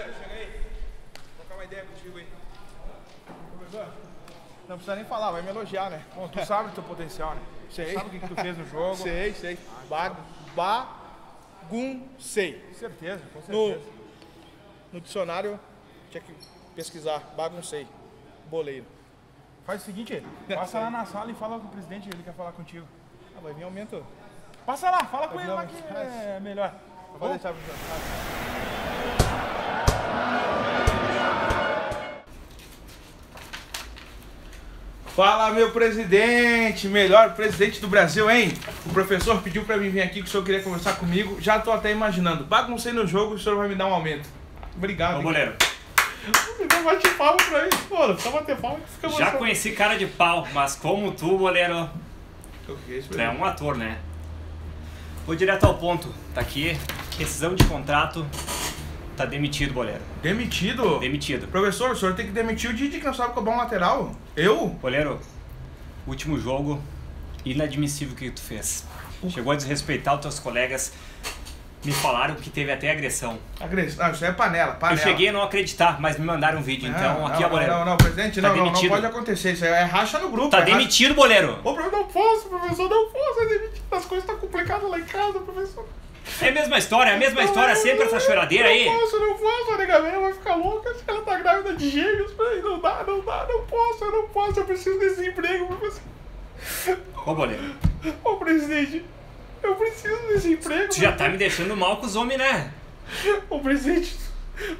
Goleiro, chega aí. Vou trocar uma ideia contigo aí. Não precisa nem falar, vai me elogiar, né? Bom, tu sabe do teu potencial, né? Sei. Sabe o que, que tu fez no jogo. Sei, sei. Ba baguncei. Certeza, com No, certeza. no dicionário, tinha que pesquisar. Baguncei. Boleiro. Faz o seguinte, passa lá na sala e fala com o presidente, ele quer falar contigo. Ah, vai vir aumento. Passa lá, fala com ele lá que é melhor. Vou Bom? deixar pro Fala, meu presidente, melhor presidente do Brasil, hein? O professor pediu pra mim vir aqui que o senhor queria conversar comigo. Já tô até imaginando. Baguncei no jogo o senhor vai me dar um aumento. Obrigado. Ô, goleiro, Não bate palma pra mim. Pô, só bater palma que fica já conheci cara de pau, mas como tu, goleiro, tu é um ator, né? Vou direto ao ponto. Tá aqui, rescisão de contrato, tá demitido, goleiro. Demitido? Demitido. Professor, o senhor tem que demitir o Didi que não sabe cobrar um lateral. Eu? Goleiro, último jogo, inadmissível o que tu fez. Chegou a desrespeitar os teus colegas, me falaram que teve até agressão. Agressão. Não, isso é panela, panela. Eu cheguei a não acreditar, mas me mandaram um vídeo, então Não, aqui, não, ó, goleiro. Não, não, presidente, Tá não, não, não demitido. pode acontecer. Isso é racha no grupo. Tá é racha- demitido, goleiro. Ô, professor, não posso, professor, não posso. É demitido. As coisas estão complicadas lá em casa, professor. É a mesma história, é a mesma história, sempre essa choradeira aí. Não posso, não posso. A nega velha vai ficar louca se ela tá grávida de gêmeos. Peraí, não dá, não dá, não posso, eu não posso. Eu preciso desse emprego, professor. Ô, goleiro, Ô, presidente, eu preciso desse emprego. tu já tá me deixando mal com os homens, né? Ô, presidente,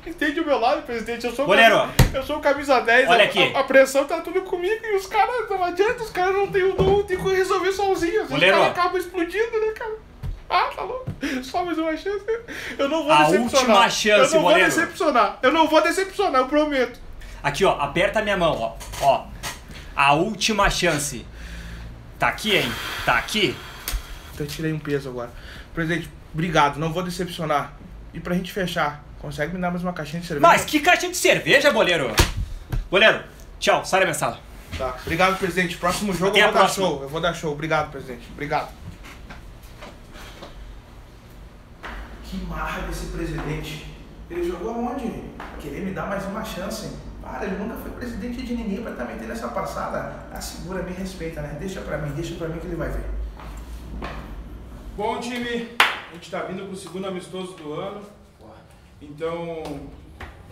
entende o meu lado, presidente. Eu sou o Goleiro. camisa- Eu sou camisa 10. Olha a, aqui. A, a pressão tá tudo comigo e os caras, não adianta, os caras não têm o dom, tem que resolver sozinhos. Os Goleiro. caras acabam explodindo, né, cara? Só mais uma chance. Eu não vou A decepcionar. última chance, Eu não goleiro. vou decepcionar. Eu não vou decepcionar, eu prometo. Aqui, ó, aperta a minha mão, ó. Ó. A última chance. Tá aqui, hein? Tá aqui. Eu tirei um peso agora. Presidente, obrigado, não vou decepcionar. E pra gente fechar, consegue me dar mais uma caixinha de cerveja? Mas que caixa de cerveja, goleiro? Goleiro, tchau, sai da minha sala. Tá. Obrigado, presidente. Próximo jogo Até eu a vou dar show. Eu vou dar show. Obrigado, presidente. Obrigado. Que marra desse presidente. Ele jogou aonde? Querer me dar mais uma chance. Para, ele nunca foi presidente de ninguém pra estar metendo essa passada. Ah, segura, me respeita, né? Deixa pra mim, deixa pra mim que ele vai ver. Bom, time, a gente tá vindo pro segundo amistoso do ano. Então,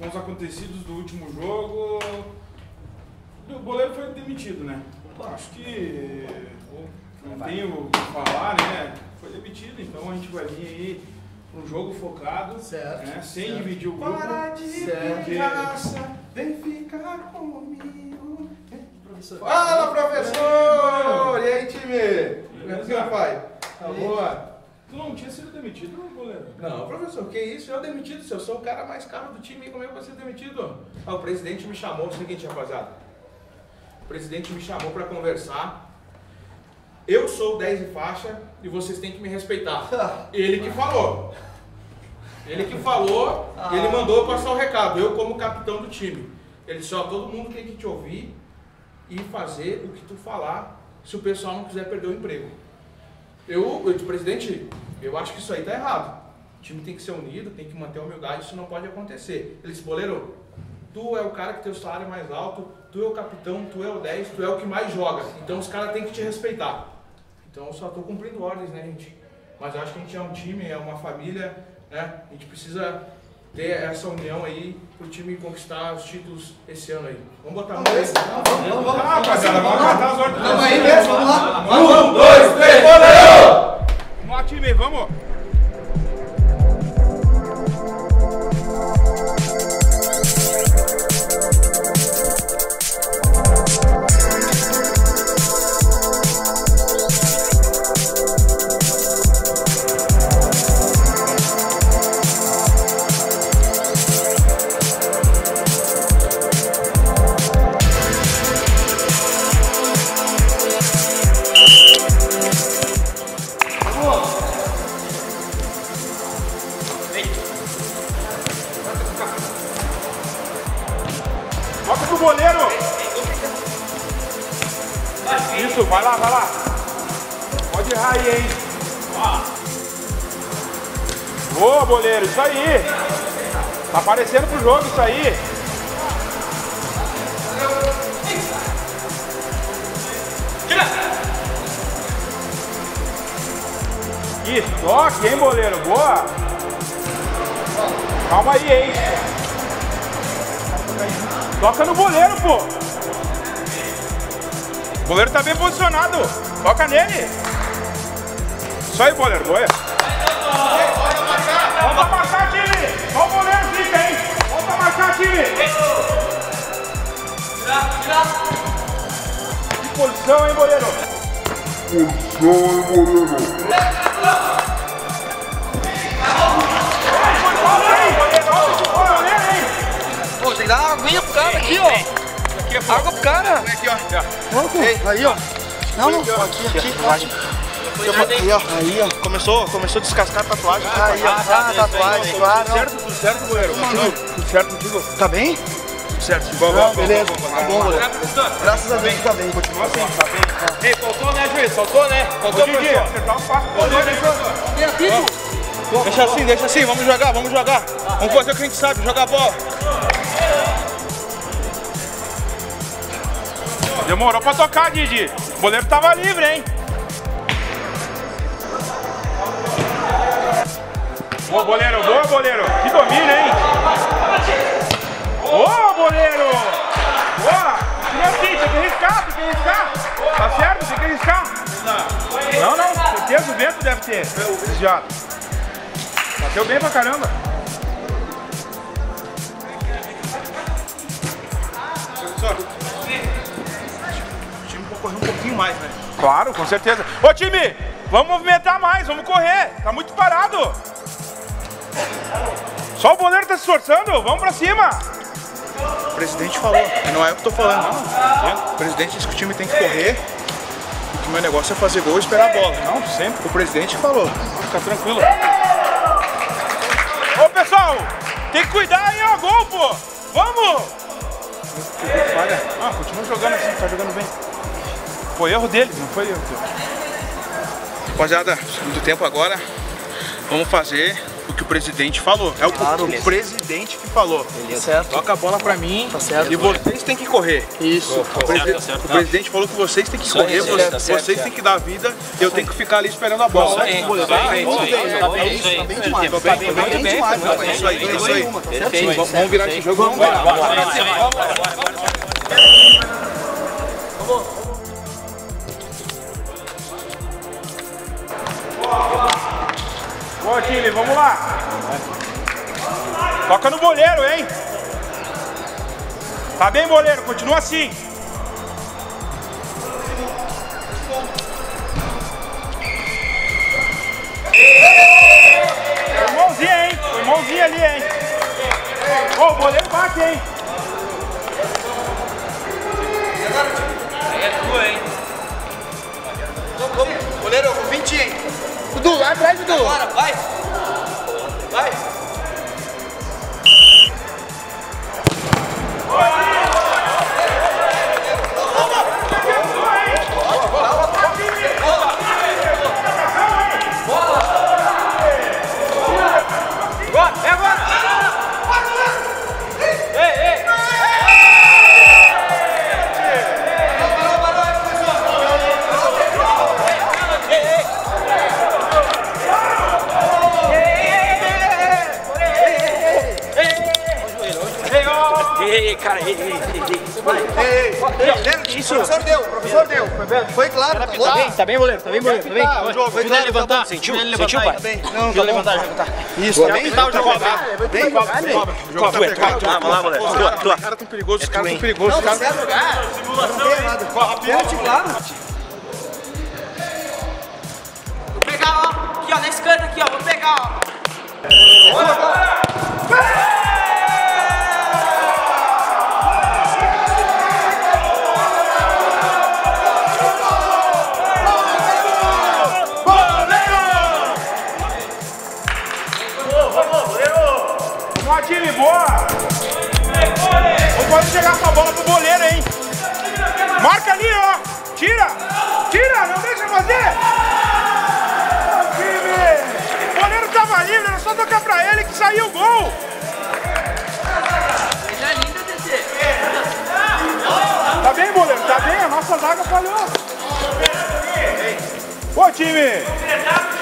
com os acontecidos do último jogo, o goleiro foi demitido, né? Acho que não tenho o que falar, né? Foi demitido, então a gente vai vir aí um jogo focado, Certo, né? sem certo. dividir o grupo. Para de Certo. pirraça, vem ficar comigo. Professor. Fala, professor! E aí, time? Beleza? Meu pai? Tá boa? Tu não tinha sido demitido, goleiro? Não, professor, que isso? Eu demitido, se eu sou o cara mais caro do time, como é que eu vou ser demitido? Ah, o presidente me chamou, é o seguinte, rapaziada. O presidente me chamou pra conversar. Eu sou o 10 e faixa e vocês têm que me respeitar. Ele que falou. Ele que falou, ele mandou passar o recado, eu como capitão do time. Ele disse, ó, todo mundo tem que te ouvir e fazer o que tu falar se o pessoal não quiser perder o emprego. Eu, eu disse, presidente, eu acho que isso aí tá errado. O time tem que ser unido, tem que manter a humildade, isso não pode acontecer. Ele disse, boleiro, tu é o cara que tem o salário mais alto, tu é o capitão, tu é o 10, tu é o que mais joga. Então os caras têm que te respeitar. Então eu só tô cumprindo ordens, né, gente? Mas eu acho que a gente é um time, é uma família, né? A gente precisa ter essa união aí pro time conquistar os títulos esse ano aí. Vamos botar a mão aí? Vamos, vamos, vamos. Ah, rapaziada, vamos acatar as ordens. Vamos aí mesmo, vamos lá. Um, dois, três, goleiro! Vamos lá, time, vamos! Isso, vai lá, vai lá! Pode errar aí, hein? Boa, goleiro, isso aí! Tá aparecendo pro jogo isso aí. Isso, toque, hein, boleiro? Boa! Calma aí, hein? Toca no goleiro, pô! O goleiro tá bem posicionado. Toca nele. Isso aí, goleiro. Boa. Volta a marcar, time! Olha o goleiro fica, hein? Volta a marcar, time! Que posição, hein, goleiro? Pô, tem que dar uma aguinha pro cara aqui, ó. Água pro cara. Aqui, ó. Não, pô. Aí, ó. Não, não. Aqui, aqui, aqui. Aí, ó. Aí, ó. Começou, começou a descascar a tatuagem. Aí, ó. Ah, tatuagem, claro. Tudo certo, tudo certo, goleiro? Tudo certo contigo? Tá bem? Tudo certo. Bom, Não, beleza. Tá bom, goleiro. Graças a Deus tá bem. Continua assim, tá bem. Ei, faltou, né, juiz? Faltou, né? Faltou, professor? acertar um passo pro goleiro, hein? Deixa assim, deixa assim, vamos jogar, vamos jogar. Vamos fazer o que a gente sabe, jogar bola. Demorou pra tocar, Didi. O goleiro tava livre, hein? Boa, goleiro. Boa, goleiro. Que domínio, hein? Boa, goleiro. Boa. E assim, tem que arriscar, tem que arriscar. Tá certo? Tem que arriscar. Não, não. Certeza o vento deve ter desviado. Bateu bem pra caramba. Claro, com certeza. Ô time, vamos movimentar mais, vamos correr. Tá muito parado. Só o goleiro tá se esforçando, vamos pra cima. O presidente falou, não é o que eu tô falando. O presidente disse que o time tem que correr. E que o meu negócio é fazer gol e esperar a bola. Não, sempre. O presidente falou. Fica tranquilo. Ô pessoal, tem que cuidar aí, ó, gol, pô. Vamos. Ah, continua jogando assim, tá jogando bem. Foi erro dele, não foi erro teu. Rapaziada, segundo tempo agora, vamos fazer o que o presidente falou. É o, o presidente que falou. Certo. Toca a bola pra mim Tá certo. e vocês têm que correr. Isso. O, presi- o presidente falou que vocês têm que correr, vocês, tá certo, vocês têm que dar vida, eu tenho que ficar ali esperando a bola. Tá bem, tá bem demais. Bem? Tá bem demais. É isso aí, é isso aí. Nenhuma, tá certo? Vamos vamos virar esse jogo, vamos virar. Boa, time, vamos lá. Toca no goleiro, hein? Tá bem, goleiro, continua assim. Foi mãozinha, hein? Foi mãozinha ali, hein? Ô, o goleiro bate, hein? Goleiro, 20, hein? Dudu, lá atrás, Dudu. Bora, vai. Vai. Isso. Tá bem, goleiro? Tá bem, goleiro? Tá bem? Tá, o jogo foi claro, levantar. Sentiu? Sentiu, pai? Não, tá levantar, levantar. Isso, tá bem? Tá, bem? Vamos lá, moleque. Os caras tão perigosos, os caras tão perigosos. Não, tá certo, cara. Não tem nada. Pênalti, claro. Vou pegar, ó. Aqui, ó, nesse canto aqui, ó. Vou pegar, ó. Vamos lá, time, boa! Não pode chegar essa bola pro goleiro, hein? Marca ali, ó! Tira! Tira! Não deixa fazer! Time! O goleiro tava livre, era só tocar pra ele que saiu o gol! Tá bem, goleiro, tá bem, a nossa zaga falhou! Ô, time!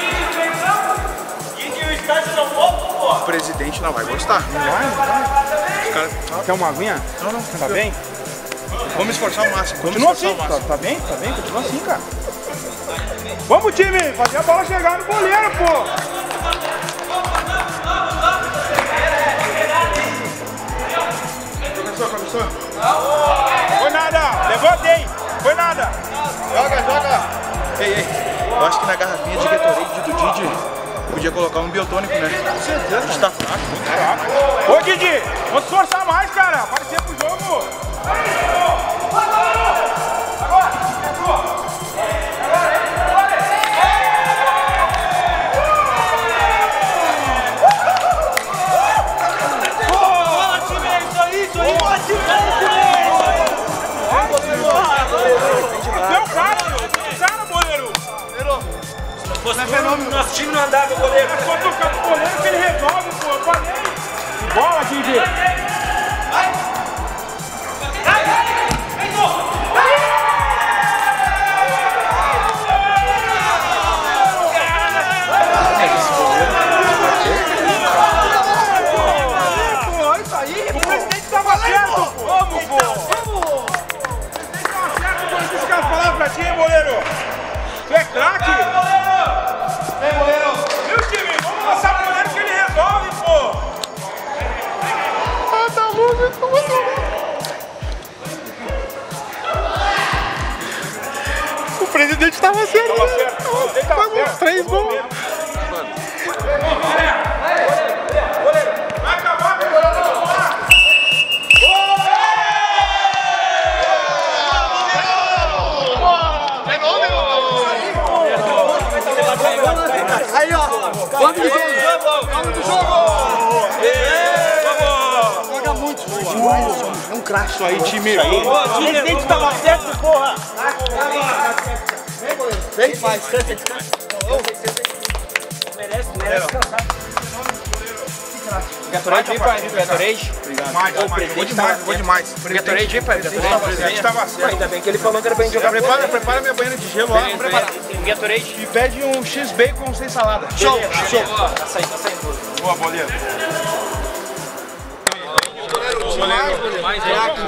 Presidente não vai gostar. Não vai, não vai. Quer uma aguinha? Não, não, Tá bem? Vamos esforçar o máximo. Continua assim. Tá, tá bem? Tá bem? Continua assim, cara. Vamos, time! Fazer a bola chegar no goleiro, pô! Começou. Foi nada! Levantei! Foi nada! Joga, joga. Ei, ei. Eu acho que na garrafinha de Gatorade do Didi podia colocar um biotônico, né? Com certeza. A gente tá fraco, muito fraco. Ô, Didi! Vamos se esforçar mais, cara! Aparecer pro jogo! Fosse fenômeno, nosso time não andava, goleiro. É só tocar pro goleiro que ele resolve, pô! Eu falei! Bola, Didi! O presidente tava certo, pô! Vamos, pô! O presidente tava certo palavras pra ti, hein, Vamos do jogo. Vamos do jogo. Joga muito. É um craque. Isso aí, time. Presidente tava certo, porra. Vem, faz. Merece, merece descansar. Gatorade aí, pai. Gatorade. Demais, demais. Demais, demais. Gatorade aí, pai. O presidente tava certo. Ainda bem que ele falou que era pra gente jogar Prepara, prepara minha banheira de gelo lá. Vamos preparar. Gatorade. E pede um X-Bacon sem salada. Show, show. Tá saindo, tá saindo. Boa, boleiro.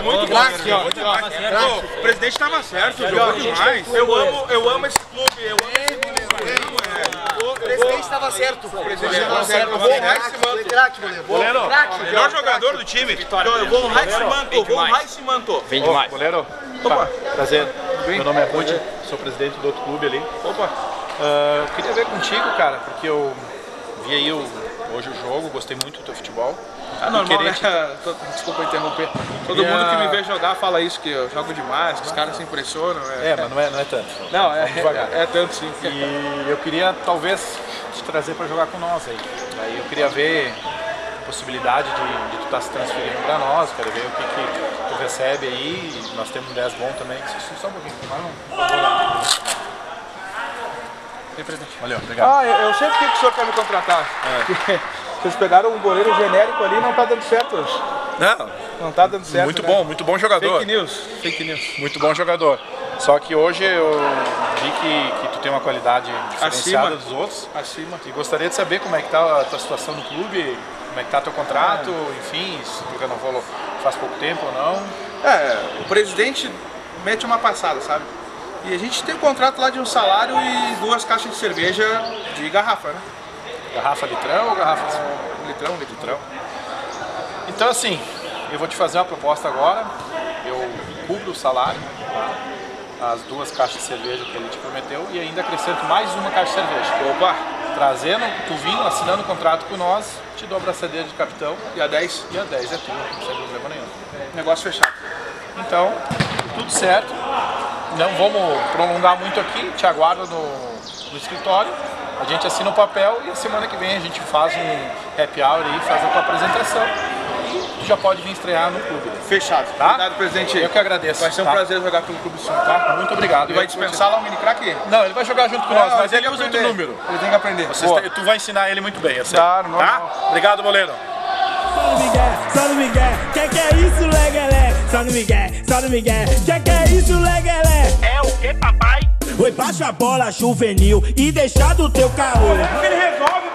Muito craque, ó. O presidente tava certo, jogou demais. Eu amo, eu amo esse clube, eu amo esse clube. O presidente estava certo. O presidente estava certo. Craque, foi craque, goleiro. Goleiro, Craque. melhor jogador do time. Então eu vou honrar esse manto, vou honrar esse manto. Vem demais. Goleiro, Opa. prazer. Meu nome é Rudy, sou presidente do outro clube ali. Opa. Eu queria ver contigo, cara, porque eu vi aí o, hoje o jogo, gostei muito do teu futebol. Ah, normal, queria né? te- Desculpa interromper. Todo Queria- mundo que me vê jogar fala isso, que eu jogo demais, que os caras se impressionam. É, mas não é, não é tanto. Não, é, é, é tanto sim. E eu queria talvez te trazer para jogar com nós aí. Aí eu queria ver a possibilidade de, de tu estar se transferindo para nós, quero ver o que, que tu recebe aí. Nós temos um 10 bom também. Só- Só um pouquinho, mais um. Valeu, obrigado. Ah, eu, eu sei porque que o senhor quer me contratar. Porque Vocês pegaram um goleiro genérico ali e não tá dando certo. Não, Não tá dando certo. muito né? bom, muito bom jogador. Fake news, fake news. Muito bom jogador. Só que hoje eu vi que, que tu tem uma qualidade diferenciada Acima. dos outros. Acima. E gostaria de saber como é que tá a tua situação no clube, como é que tá teu contrato, enfim, se tu renovou faz pouco tempo ou não. É, o presidente mete uma passada, sabe? E a gente tem um contrato lá de um salário e duas caixas de cerveja de garrafa, né? Garrafa litrão ou garrafa de litrão, litrão. Então assim, eu vou te fazer uma proposta agora. Eu cubro o salário, tá? as duas caixas de cerveja que ele te prometeu e ainda acrescento mais uma caixa de cerveja. Opa, Trazendo, tu vindo, assinando o contrato com nós, te dou a braçadeira de capitão e a 10, e a 10 é tua, sem problema nenhum. negócio fechado. Então, tudo certo. Não vamos prolongar muito aqui, te aguardo no, no escritório. A gente assina o papel e a semana que vem a gente faz um happy hour aí, faz a tua apresentação e tu já pode vir estrear no clube. Fechado. Tá? Obrigado, presidente. Eu que agradeço. Vai ser um tá? prazer jogar pelo Clube Sul, tá? Muito obrigado. E vai dispensar lá o mini crack? Não, ele vai jogar junto com nós, mas ele usa outro número. Ele tem que aprender. Vocês tu vai ensinar ele muito bem, sei. Claro, tá? normal. Obrigado, no Miguel, só no Miguel. Que que é isso, legalé? Só no Miguel, só no Miguel. Que que é isso, legalé? É o que, papai? Oi, baixa a bola juvenil e deixa do teu caô. Ele resolve.